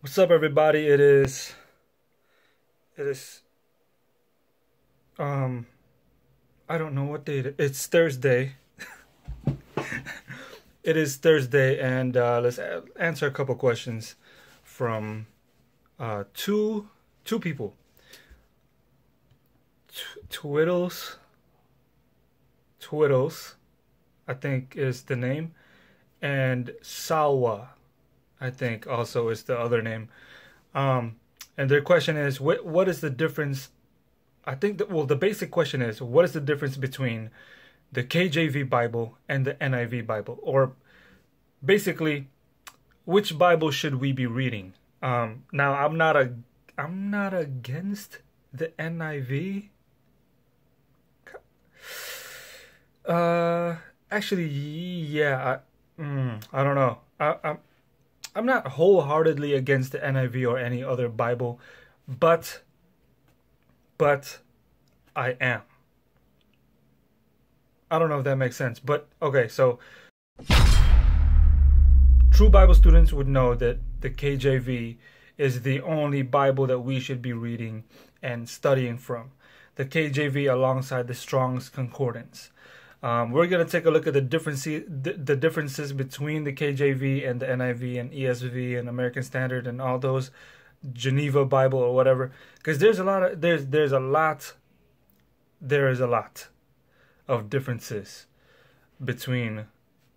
What's up, everybody? It is. It is. Um. I don't know what day it is. It's Thursday. it is Thursday, and uh, let's a- answer a couple questions from uh, two two people. Twiddles. Twiddles, I think is the name, and Salwa. I think also is the other name. Um, and their question is, what what is the difference? I think that well, the basic question is, what is the difference between the KJV Bible and the NIV Bible, or basically, which Bible should we be reading? Um, now, I'm not a I'm not against the NIV. Uh, actually, yeah, I, mm, I don't know. I, I'm I'm not wholeheartedly against the NIV or any other Bible, but but I am. I don't know if that makes sense, but okay, so true Bible students would know that the KJV is the only Bible that we should be reading and studying from. The KJV alongside the Strong's Concordance. Um, we're going to take a look at the differences, the, differences between the KJV and the NIV and ESV and American Standard and all those Geneva Bible or whatever, because there's a lot of there's there's a lot there is a lot of differences between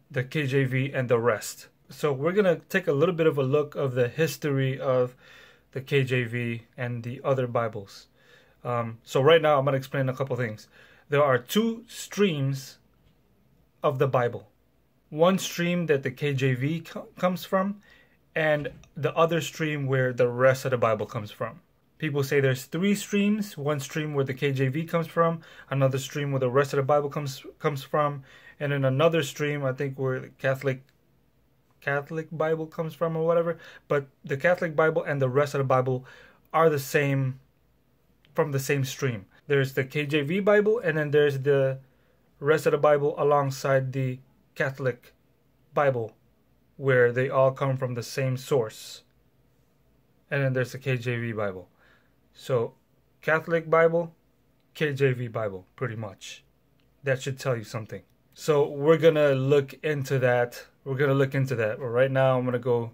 the KJV and the rest. So we're gonna take a little bit of a look of the history of the KJV and the other Bibles. Um, so right now I'm gonna explain a couple things there are two streams of the Bible. One stream that the KJV co- comes from, and the other stream where the rest of the Bible comes from. People say there's three streams: one stream where the KJV comes from, another stream where the rest of the Bible comes comes from, and then another stream I think where the Catholic Catholic Bible comes from or whatever. But the Catholic Bible and the rest of the Bible are the same from the same stream there's the KJV Bible, and then there's the rest of the Bible alongside the Catholic Bible, where they all come from the same source. And then there's the KJV Bible. So, Catholic Bible, KJV Bible, pretty much. That should tell you something. So, we're gonna look into that. We're gonna look into that. But right now, I'm gonna go.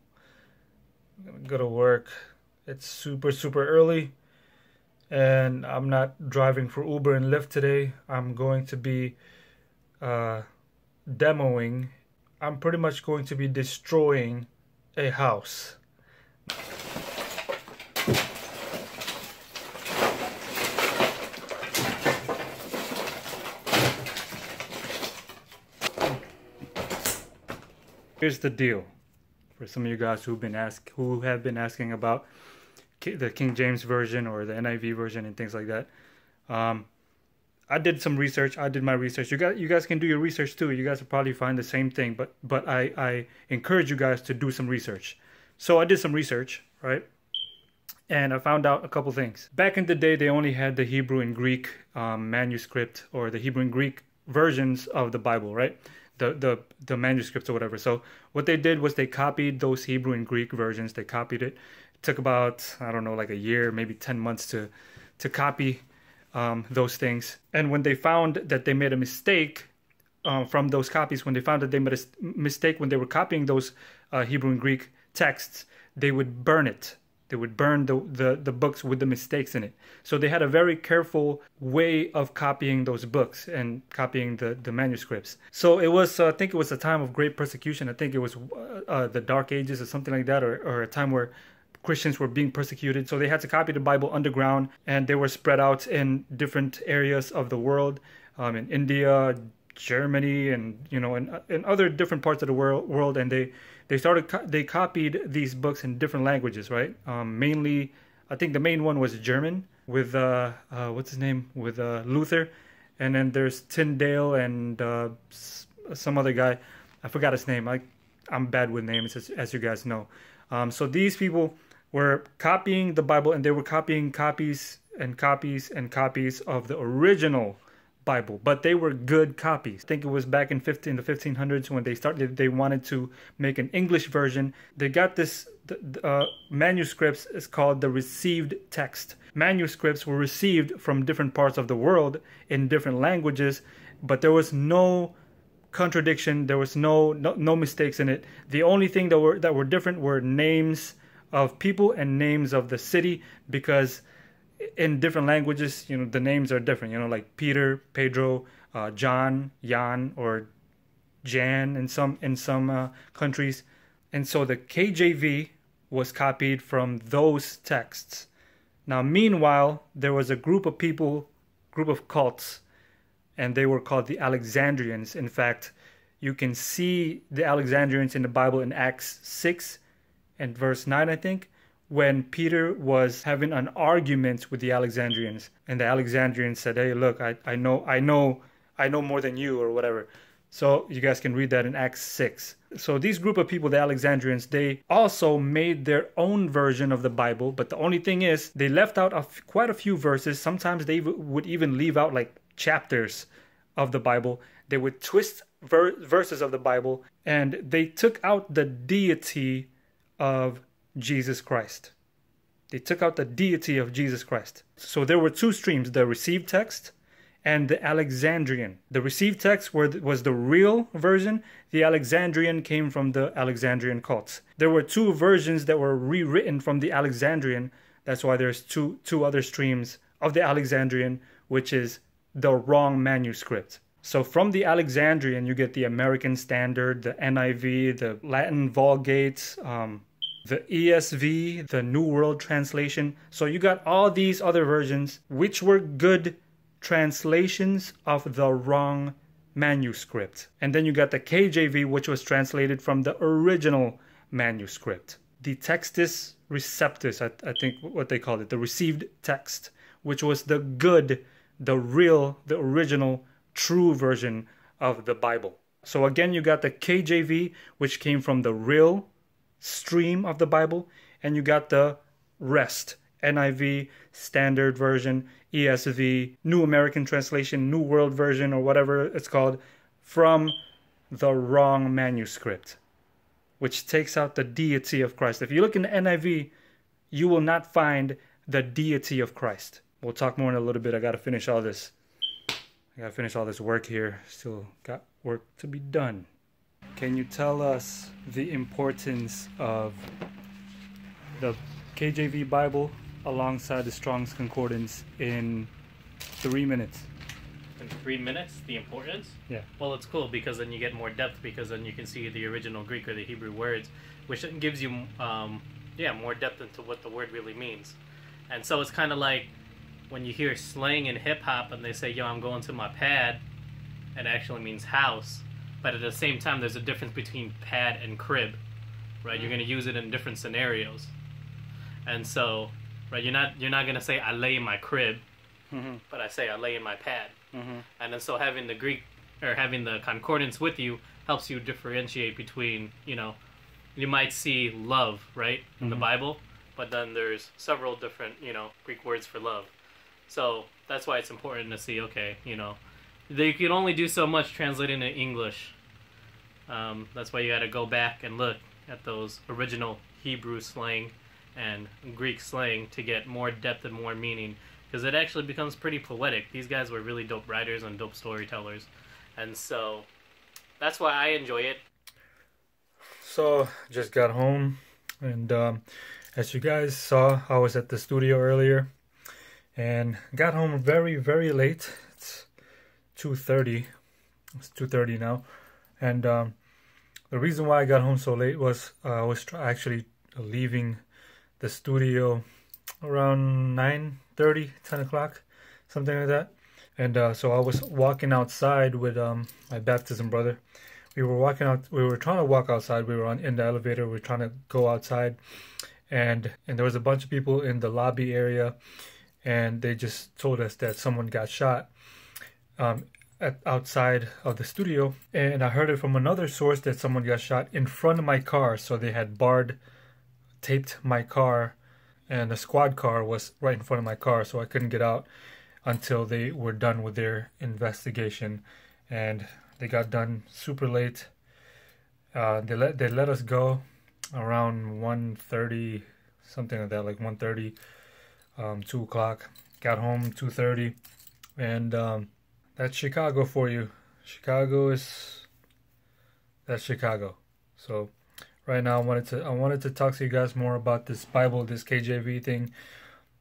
I'm gonna go to work. It's super super early and I'm not driving for Uber and Lyft today. I'm going to be uh, demoing. I'm pretty much going to be destroying a house. Here's the deal. For some of you guys who've been ask who have been asking about the King James version or the NIV version and things like that. Um, I did some research. I did my research. You guys, you guys can do your research too. You guys will probably find the same thing, but but I I encourage you guys to do some research. So I did some research, right? And I found out a couple things. Back in the day, they only had the Hebrew and Greek um, manuscript or the Hebrew and Greek versions of the Bible, right? The, the the manuscripts or whatever. So what they did was they copied those Hebrew and Greek versions. They copied it, took about I don't know like a year, maybe ten months to to copy um, those things. And when they found that they made a mistake uh, from those copies, when they found that they made a mistake when they were copying those uh, Hebrew and Greek texts, they would burn it. They would burn the, the, the books with the mistakes in it. So they had a very careful way of copying those books and copying the, the manuscripts. So it was, uh, I think it was a time of great persecution. I think it was uh, uh, the Dark Ages or something like that, or, or a time where Christians were being persecuted. So they had to copy the Bible underground and they were spread out in different areas of the world, um, in India, Germany, and you know, in, in other different parts of the world. World, and they they started co- they copied these books in different languages, right? Um, mainly, I think the main one was German with uh, uh, what's his name with uh, Luther, and then there's Tyndale and uh, some other guy. I forgot his name. I I'm bad with names, as, as you guys know. Um, so these people were copying the Bible and they were copying copies and copies and copies of the original Bible, but they were good copies. I think it was back in 15 the 1500s when they started. They wanted to make an English version. They got this uh, manuscripts. It's called the received text. Manuscripts were received from different parts of the world in different languages, but there was no contradiction. There was no, no no mistakes in it. The only thing that were that were different were names of people and names of the city because in different languages, you know, the names are different. You know, like Peter, Pedro, uh, John, Jan, or Jan in some in some uh, countries, and so the KJV was copied from those texts. Now, meanwhile, there was a group of people, group of cults, and they were called the Alexandrians. In fact, you can see the Alexandrians in the Bible in Acts six and verse nine, I think when Peter was having an argument with the Alexandrians, and the Alexandrians said, "Hey, look, I, I know, I know, I know more than you, or whatever." So you guys can read that in Acts six. So these group of people, the Alexandrians, they also made their own version of the Bible, but the only thing is they left out quite a few verses. Sometimes they would even leave out like chapters of the Bible. They would twist ver- verses of the Bible, and they took out the deity of Jesus Christ. They took out the deity of Jesus Christ. So there were two streams the received text and the Alexandrian. The received text was the real version, the Alexandrian came from the Alexandrian cults. There were two versions that were rewritten from the Alexandrian. That's why there's two, two other streams of the Alexandrian, which is the wrong manuscript. So from the Alexandrian, you get the American Standard, the NIV, the Latin Vulgate, um, the ESV, the New World Translation. So you got all these other versions, which were good translations of the wrong manuscript. And then you got the KJV, which was translated from the original manuscript. The Textus Receptus, I, I think what they called it, the received text, which was the good, the real, the original, true version of the Bible. So again, you got the KJV, which came from the real stream of the Bible, and you got the rest NIV, Standard Version, ESV, New American Translation, New World Version, or whatever it's called, from the wrong manuscript, which takes out the deity of Christ. If you look in the NIV, you will not find the deity of Christ. We'll talk more in a little bit. I got to finish all this. I got to finish all this work here. Still got work to be done. Can you tell us the importance of the KJV Bible alongside the Strong's Concordance in three minutes? In three minutes, the importance? Yeah. Well, it's cool because then you get more depth because then you can see the original Greek or the Hebrew words, which gives you, um, yeah, more depth into what the word really means. And so it's kind of like when you hear slang in hip hop and they say, yo, I'm going to my pad, it actually means house but at the same time, there's a difference between pad and crib, right? You're going to use it in different scenarios, and so, right, you're not you're not going to say I lay in my crib, mm-hmm. but I say I lay in my pad, mm-hmm. and then so having the Greek or having the concordance with you helps you differentiate between you know, you might see love right in mm-hmm. the Bible, but then there's several different you know Greek words for love, so that's why it's important to see okay you know they can only do so much translating to English. Um, that's why you got to go back and look at those original Hebrew slang and Greek slang to get more depth and more meaning because it actually becomes pretty poetic. These guys were really dope writers and dope storytellers, and so that's why I enjoy it. So just got home, and um, as you guys saw, I was at the studio earlier, and got home very very late. It's 2.30 it's 2.30 now and um, the reason why i got home so late was uh, i was actually leaving the studio around 9.30 10 o'clock something like that. And uh, so i was walking outside with um, my baptism brother. We were walking out we were trying to walk outside. We were on in the elevator. We were trying to go outside. And and there was a bunch of people in the lobby area and they just told us that someone got shot. Um, at, outside of the studio, and I heard it from another source that someone got shot in front of my car. So they had barred, taped my car, and the squad car was right in front of my car, so I couldn't get out. until they were done with their investigation, and they got done super late. Uh, they let they let us go around 1.30, something like that, like 1.30, um, 2 o'clock. Got home 2.30, and um, that's Chicago for you. Chicago is that's Chicago. So right now I wanted to I wanted to talk to you guys more about this Bible, this KJV thing,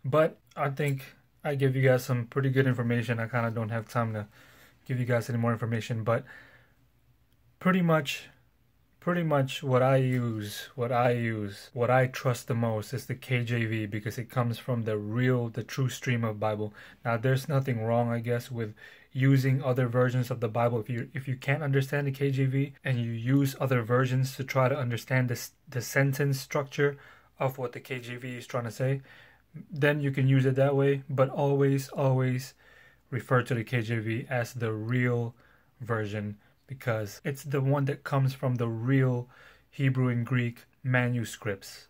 but I think I give you guys some pretty good information. I kind of don't have time to give you guys any more information, but pretty much pretty much what I use, what I use, what I trust the most is the KJV because it comes from the real, the true stream of Bible. Now, there's nothing wrong, I guess, with using other versions of the Bible. If you if you can't understand the KJV and you use other versions to try to understand the the sentence structure of what the KJV is trying to say, then you can use it that way. But always, always refer to the KJV as the real version because it's the one that comes from the real Hebrew and Greek manuscripts.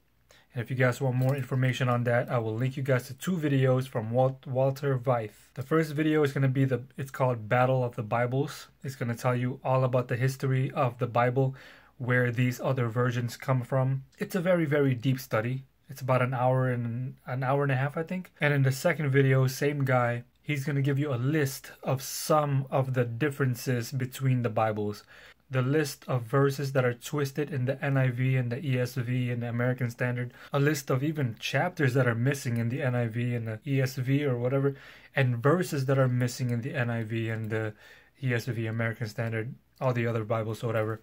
And if you guys want more information on that, I will link you guys to two videos from Walt, Walter Veith. The first video is going to be the it's called Battle of the Bibles. It's going to tell you all about the history of the Bible, where these other versions come from. It's a very very deep study. It's about an hour and an hour and a half, I think. And in the second video, same guy he's going to give you a list of some of the differences between the Bibles. The list of verses that are twisted in the NIV and the ESV and the American Standard. A list of even chapters that are missing in the NIV and the ESV or whatever. And verses that are missing in the NIV and the ESV, American Standard, all the other Bibles or whatever.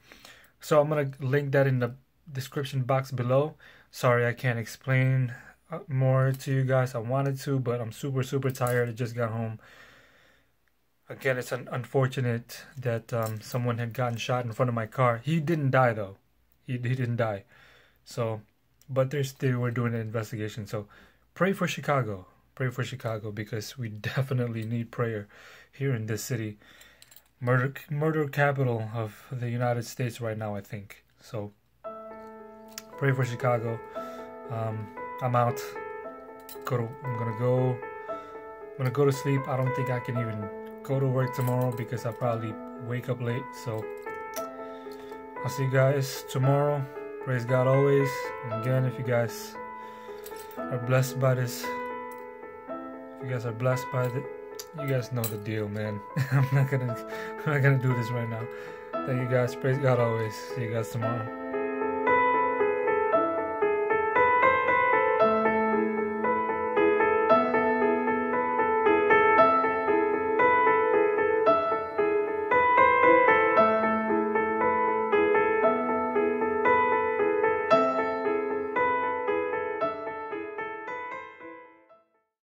So I'm going to link that in the description box below. Sorry I can't explain more to you guys. I wanted to, but I'm super, super tired. I just got home. Again, it's un- unfortunate that um, someone had gotten shot in front of my car. He didn't die though. He he didn't die. So, but they're still we're doing an investigation. So, pray for Chicago. Pray for Chicago because we definitely need prayer here in this city. Murder murder capital of the United States right now, I think. So, pray for Chicago. Um, I'm out. Go to, I'm gonna go. I'm gonna go to sleep. I don't think I can even go to work tomorrow because I'll probably wake up late. So I'll see you guys tomorrow. Praise God always. And again, if you guys are blessed by this, if you guys are blessed by it, you guys know the deal, man. I'm not gonna, I'm not gonna do this right now. Thank you guys. Praise God always. See you guys tomorrow.